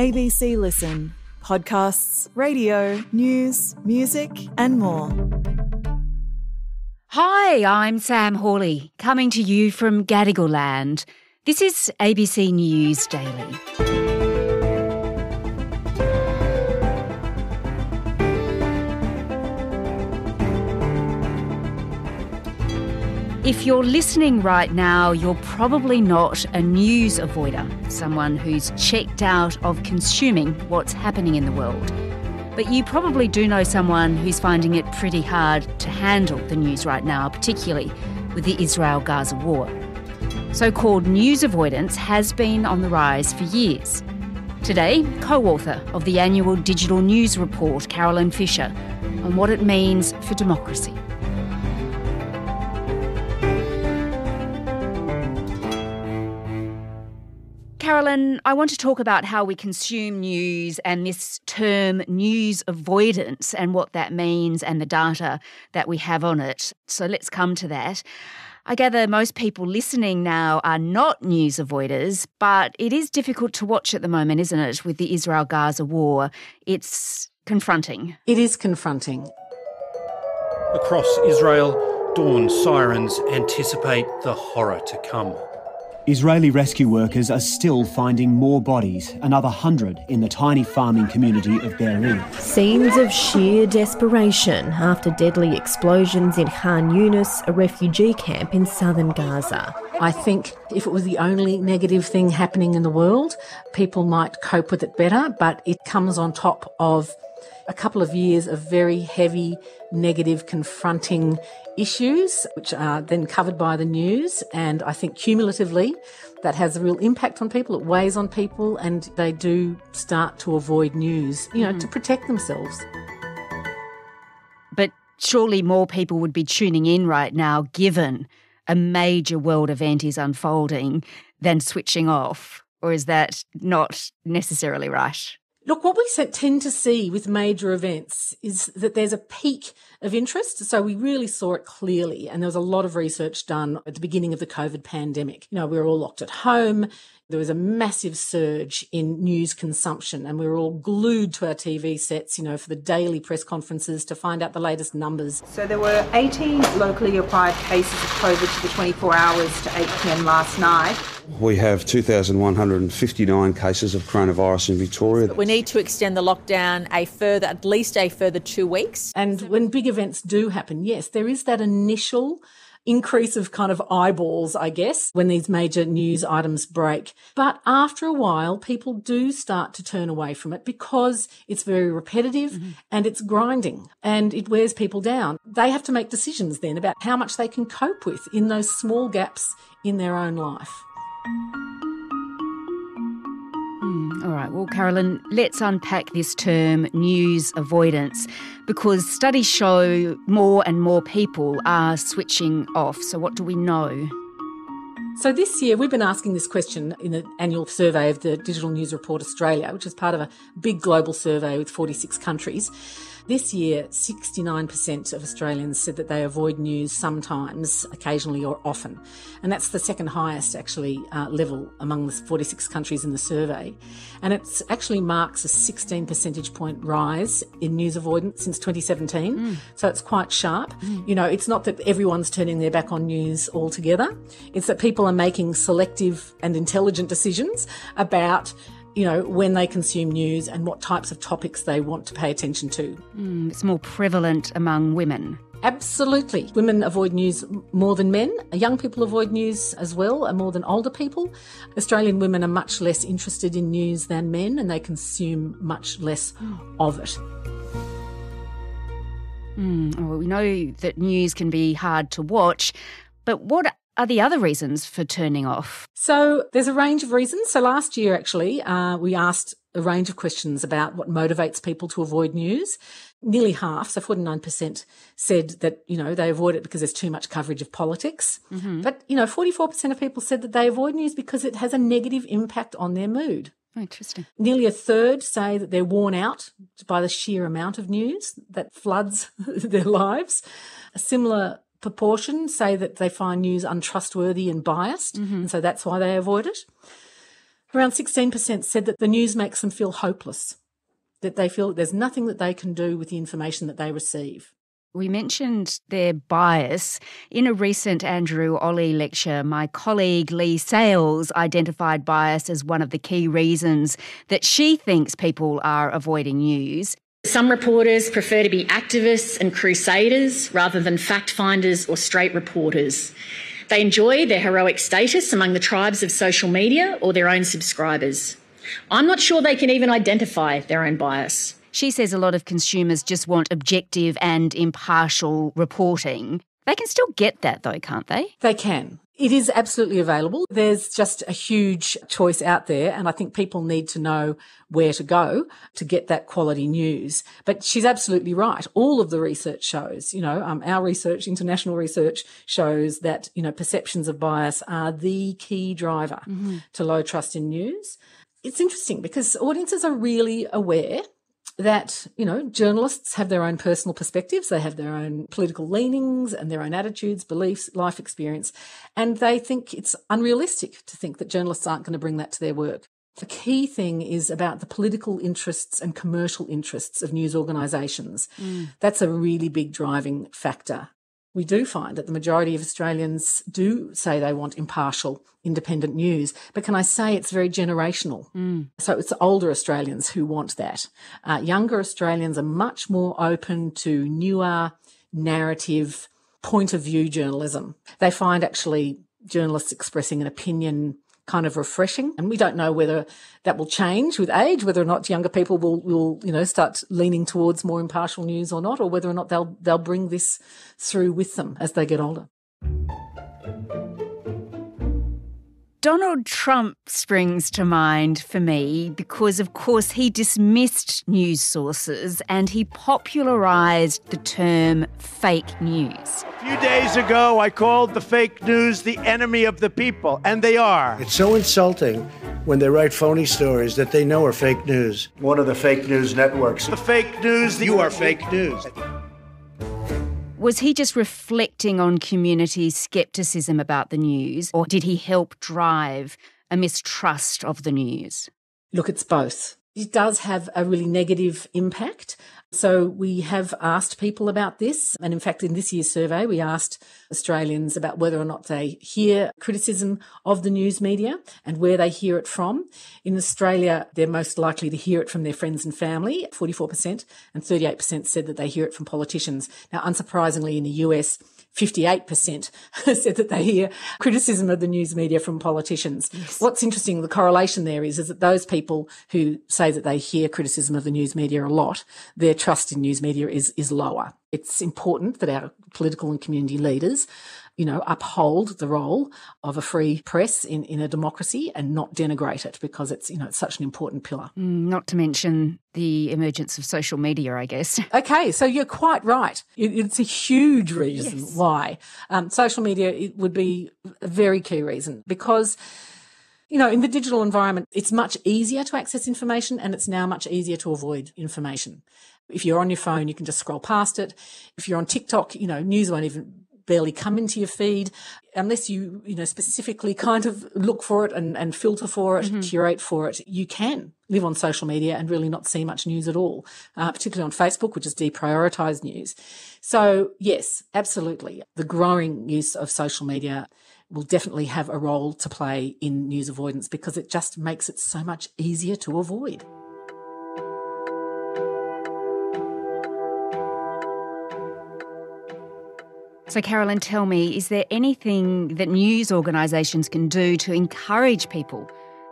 ABC Listen. Podcasts, radio, news, music, and more. Hi, I'm Sam Hawley, coming to you from Gadigal land. This is ABC News Daily. If you're listening right now, you're probably not a news avoider, someone who's checked out of consuming what's happening in the world. But you probably do know someone who's finding it pretty hard to handle the news right now, particularly with the Israel Gaza war. So called news avoidance has been on the rise for years. Today, co author of the annual digital news report, Carolyn Fisher, on what it means for democracy. Carolyn, I want to talk about how we consume news and this term news avoidance and what that means and the data that we have on it. So let's come to that. I gather most people listening now are not news avoiders, but it is difficult to watch at the moment, isn't it, with the Israel Gaza war? It's confronting. It is confronting. Across Israel, dawn sirens anticipate the horror to come. Israeli rescue workers are still finding more bodies, another hundred in the tiny farming community of Be'eri. Scenes of sheer desperation after deadly explosions in Khan Yunis, a refugee camp in southern Gaza. I think if it was the only negative thing happening in the world, people might cope with it better, but it comes on top of a couple of years of very heavy, negative, confronting issues, which are then covered by the news. And I think cumulatively, that has a real impact on people. It weighs on people, and they do start to avoid news, you know, mm. to protect themselves. But surely more people would be tuning in right now, given a major world event is unfolding, than switching off. Or is that not necessarily right? Look, what we tend to see with major events is that there's a peak of interest. So we really saw it clearly. And there was a lot of research done at the beginning of the COVID pandemic. You know, we were all locked at home. There was a massive surge in news consumption and we were all glued to our TV sets, you know, for the daily press conferences to find out the latest numbers. So there were 18 locally acquired cases of COVID to the 24 hours to 8 pm last night. We have 2,159 cases of coronavirus in Victoria. We need to extend the lockdown a further, at least a further two weeks. And when big events do happen, yes, there is that initial increase of kind of eyeballs, I guess, when these major news items break. But after a while, people do start to turn away from it because it's very repetitive mm-hmm. and it's grinding and it wears people down. They have to make decisions then about how much they can cope with in those small gaps in their own life. Mm, all right, well, Carolyn, let's unpack this term news avoidance because studies show more and more people are switching off. So, what do we know? So, this year we've been asking this question in the annual survey of the Digital News Report Australia, which is part of a big global survey with 46 countries. This year, 69% of Australians said that they avoid news sometimes, occasionally, or often. And that's the second highest, actually, uh, level among the 46 countries in the survey. And it actually marks a 16 percentage point rise in news avoidance since 2017. Mm. So it's quite sharp. Mm. You know, it's not that everyone's turning their back on news altogether, it's that people are making selective and intelligent decisions about you know, when they consume news and what types of topics they want to pay attention to. Mm, it's more prevalent among women. Absolutely. Women avoid news more than men. Young people avoid news as well, and more than older people. Australian women are much less interested in news than men, and they consume much less of it. Mm, well, we know that news can be hard to watch, but what are the other reasons for turning off? So there's a range of reasons. So last year, actually, uh, we asked a range of questions about what motivates people to avoid news. Nearly half, so 49%, said that, you know, they avoid it because there's too much coverage of politics. Mm-hmm. But, you know, 44% of people said that they avoid news because it has a negative impact on their mood. interesting. Nearly a third say that they're worn out by the sheer amount of news that floods their lives. A similar proportion say that they find news untrustworthy and biased, mm-hmm. and so that's why they avoid it. Around 16% said that the news makes them feel hopeless, that they feel that there's nothing that they can do with the information that they receive. We mentioned their bias. In a recent Andrew Olle lecture, my colleague Leigh Sales identified bias as one of the key reasons that she thinks people are avoiding news. Some reporters prefer to be activists and crusaders rather than fact finders or straight reporters. They enjoy their heroic status among the tribes of social media or their own subscribers. I'm not sure they can even identify their own bias. She says a lot of consumers just want objective and impartial reporting. They can still get that though, can't they? They can. It is absolutely available. There's just a huge choice out there, and I think people need to know where to go to get that quality news. But she's absolutely right. All of the research shows, you know, um, our research, international research shows that, you know, perceptions of bias are the key driver mm-hmm. to low trust in news. It's interesting because audiences are really aware that, you know, journalists have their own personal perspectives, they have their own political leanings and their own attitudes, beliefs, life experience, and they think it's unrealistic to think that journalists aren't going to bring that to their work. The key thing is about the political interests and commercial interests of news organisations. Mm. That's a really big driving factor we do find that the majority of Australians do say they want impartial, independent news. But can I say it's very generational? Mm. So it's older Australians who want that. Uh, younger Australians are much more open to newer narrative, point of view journalism. They find actually journalists expressing an opinion kind of refreshing. And we don't know whether that will change with age, whether or not younger people will, will, you know, start leaning towards more impartial news or not, or whether or not they'll, they'll bring this through with them as they get older. Donald Trump springs to mind for me because, of course, he dismissed news sources and he popularised the term fake news. A few days ago, I called the fake news the enemy of the people, and they are. It's so insulting when they write phony stories that they know are fake news. One of the fake news networks. The fake news, you are fake news. Was he just reflecting on community scepticism about the news, or did he help drive a mistrust of the news? Look, it's both. It does have a really negative impact. So we have asked people about this. And in fact, in this year's survey, we asked Australians about whether or not they hear criticism of the news media and where they hear it from. In Australia, they're most likely to hear it from their friends and family, 44%, and 38% said that they hear it from politicians. Now, unsurprisingly, in the US, 58% said that they hear criticism of the news media from politicians. Yes. What's interesting, the correlation there is, is that those people who say that they hear criticism of the news media a lot, their trust in news media is, is lower. It's important that our political and community leaders you know, uphold the role of a free press in, in a democracy and not denigrate it because it's, you know, it's such an important pillar. Mm, not to mention the emergence of social media, I guess. Okay, so you're quite right. It's a huge reason yes. why. Um, social media it would be a very key reason because you know, in the digital environment, it's much easier to access information and it's now much easier to avoid information. If you're on your phone, you can just scroll past it. If you're on TikTok, you know, news won't even barely come into your feed unless you, you know, specifically kind of look for it and, and filter for it, mm-hmm. curate for it. You can live on social media and really not see much news at all, uh, particularly on Facebook, which is deprioritized news. So yes, absolutely. The growing use of social media will definitely have a role to play in news avoidance because it just makes it so much easier to avoid. So, Carolyn, tell me, is there anything that news organisations can do to encourage people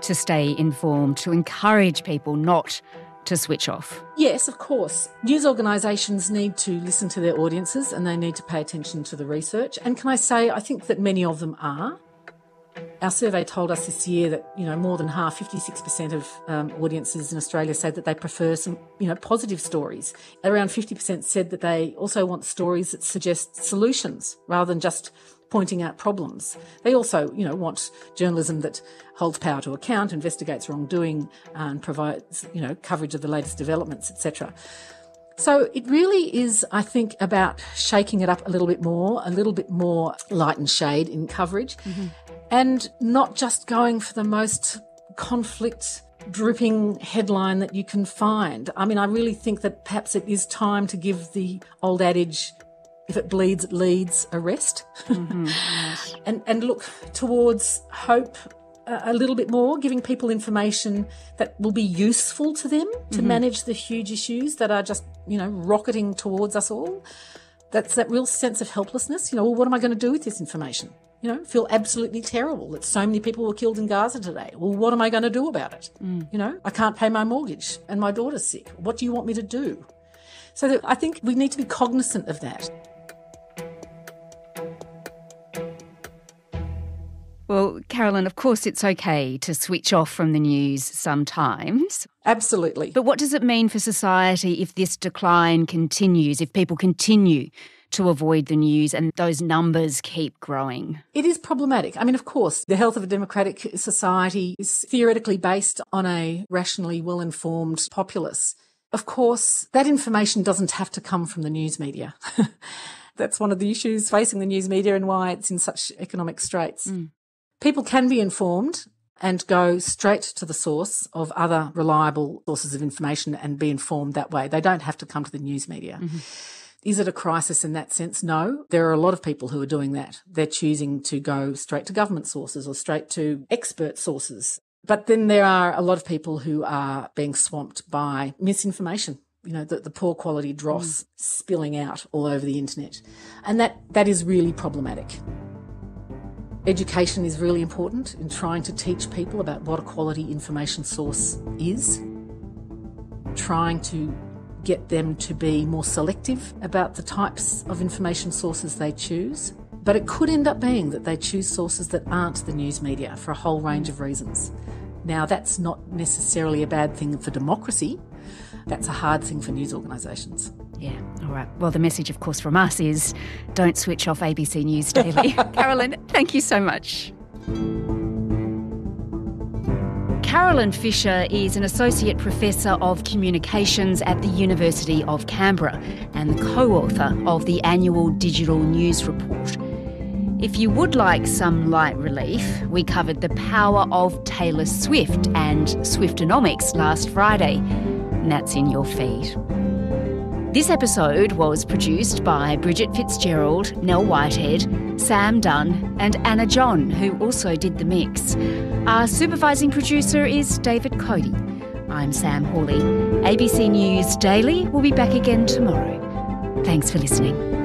to stay informed, to encourage people not to switch off? Yes, of course. News organisations need to listen to their audiences and they need to pay attention to the research. And can I say, I think that many of them are. Our survey told us this year that you know more than half, 56% of um, audiences in Australia say that they prefer some you know positive stories. Around 50% said that they also want stories that suggest solutions rather than just pointing out problems. They also, you know, want journalism that holds power to account, investigates wrongdoing, and provides, you know, coverage of the latest developments, etc. So it really is, I think, about shaking it up a little bit more, a little bit more light and shade in coverage. Mm-hmm and not just going for the most conflict dripping headline that you can find. I mean, I really think that perhaps it is time to give the old adage if it bleeds, it leads, a rest. Mm-hmm, yes. and, and look towards hope a little bit more, giving people information that will be useful to them to mm-hmm. manage the huge issues that are just, you know, rocketing towards us all. That's that real sense of helplessness. You know, well, what am I going to do with this information? You know, feel absolutely terrible that so many people were killed in Gaza today. Well, what am I going to do about it? Mm. You know, I can't pay my mortgage and my daughter's sick. What do you want me to do? So I think we need to be cognizant of that. Well, Carolyn, of course, it's okay to switch off from the news sometimes. Absolutely. But what does it mean for society if this decline continues, if people continue to avoid the news and those numbers keep growing? It is problematic. I mean, of course, the health of a democratic society is theoretically based on a rationally well informed populace. Of course, that information doesn't have to come from the news media. That's one of the issues facing the news media and why it's in such economic straits. Mm. People can be informed and go straight to the source of other reliable sources of information and be informed that way. They don't have to come to the news media. Mm-hmm. Is it a crisis in that sense? No. There are a lot of people who are doing that. They're choosing to go straight to government sources or straight to expert sources. But then there are a lot of people who are being swamped by misinformation. You know, the, the poor quality dross mm. spilling out all over the internet. And that, that is really problematic. Education is really important in trying to teach people about what a quality information source is, trying to get them to be more selective about the types of information sources they choose. But it could end up being that they choose sources that aren't the news media for a whole range of reasons. Now, that's not necessarily a bad thing for democracy, that's a hard thing for news organisations. Yeah, all right. Well, the message, of course, from us is don't switch off ABC News Daily. Carolyn, thank you so much. Carolyn Fisher is an Associate Professor of Communications at the University of Canberra and the co author of the annual Digital News Report. If you would like some light relief, we covered the power of Taylor Swift and Swiftonomics last Friday, and that's in your feed. This episode was produced by Bridget Fitzgerald, Nell Whitehead, Sam Dunn, and Anna John, who also did the mix. Our supervising producer is David Coady. I'm Sam Hawley. ABC News Daily will be back again tomorrow. Thanks for listening.